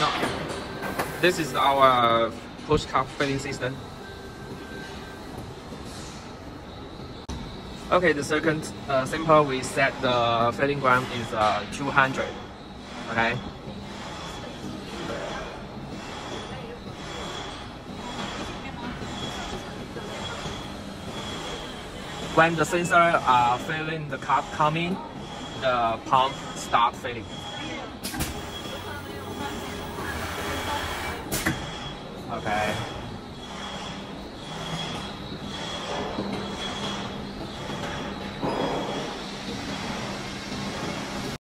No. This is our push filling system. Okay, the second uh, simple we set the filling gram is uh, 200. Okay. When the sensor are filling the cup coming, the pump start filling. Okay.